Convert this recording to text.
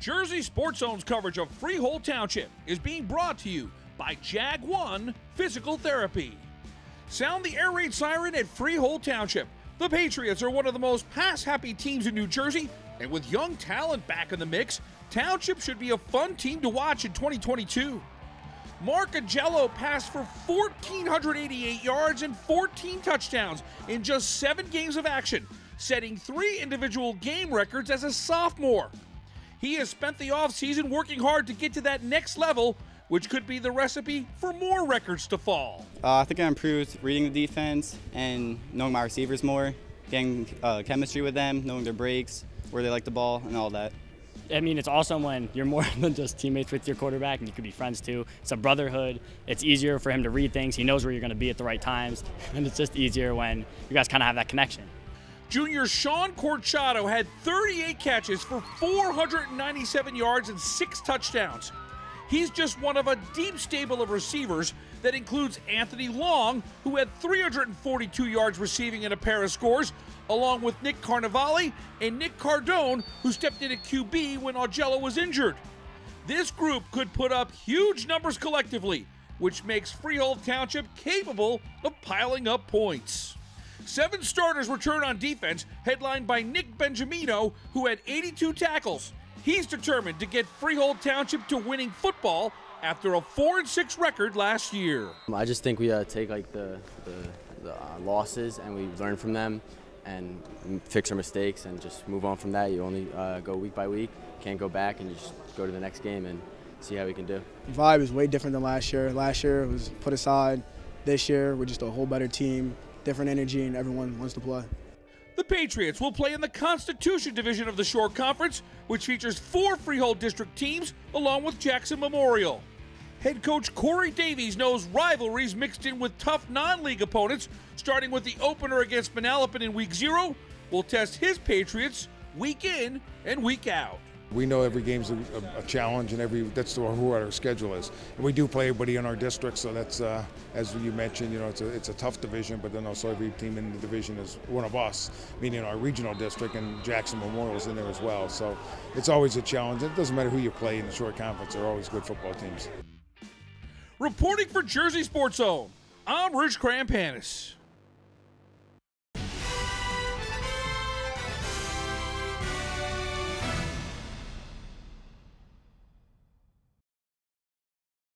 Jersey Sports Zone's coverage of Freehold Township is being brought to you by Jag One Physical Therapy. Sound the air raid siren at Freehold Township. The Patriots are one of the most pass happy teams in New Jersey, and with young talent back in the mix, Township should be a fun team to watch in 2022. Mark Augello passed for 1,488 yards and 14 touchdowns in just seven games of action, setting three individual game records as a sophomore. He has spent the offseason working hard to get to that next level, which could be the recipe for more records to fall. Uh, I think I improved reading the defense and knowing my receivers more, getting uh, chemistry with them, knowing their breaks, where they like the ball, and all that. I mean, it's awesome when you're more than just teammates with your quarterback and you could be friends too. It's a brotherhood. It's easier for him to read things. He knows where you're going to be at the right times. And it's just easier when you guys kind of have that connection. Junior Shawn Corchado had 38 catches for 497 yards and six touchdowns. He's just one of a deep stable of receivers that includes Anthony Long, who had 342 yards receiving in a pair of scores, along with Nick Carnevale and Nick Cardone, who stepped in at QB when Augello was injured. This group could put up huge numbers collectively, which makes Freehold Township capable of piling up points. Seven starters return on defense, headlined by Nick Benjamino, who had 82 tackles. He's determined to get Freehold Township to winning football after a 4 6 record last year. I just think we uh, take like the, the, the uh, losses and we learn from them and fix our mistakes and just move on from that. You only uh, go week by week, can't go back and you just go to the next game and see how we can do. The Vibe is way different than last year. Last year was put aside. This year we're just a whole better team different energy, and everyone wants to play. The Patriots will play in the Constitution Division of the Shore Conference, which features four Freehold District teams along with Jackson Memorial. Head coach Cory Davies knows rivalries mixed in with tough non league opponents, starting with the opener against Manalapan in week zero, will test his Patriots week in and week out. We know every game's a, a, challenge, and every that's the, who our schedule is. And we do play everybody in our district, so that's uh, as you mentioned, you know, it's a it's a tough division. But then also every team in the division is one of us, meaning our regional district, and Jackson Memorial is in there as well. So it's always a challenge. It doesn't matter who you play in the Shore Conference; they're always good football teams. Reporting for Jersey Sports Zone, I'm Rich Crampanis.